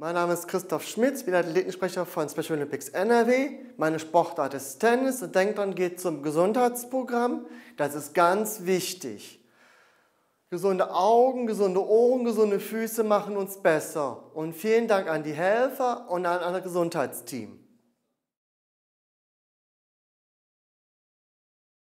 Mein Name ist Christoph Schmitz, bin Athletensprecher von Special Olympics NRW. Meine Sportart ist Tennis und denkt dran, geht zum Gesundheitsprogramm. Das ist ganz wichtig. Gesunde Augen, gesunde Ohren, gesunde Füße machen uns besser. Und vielen Dank an die Helfer und an das Gesundheitsteam.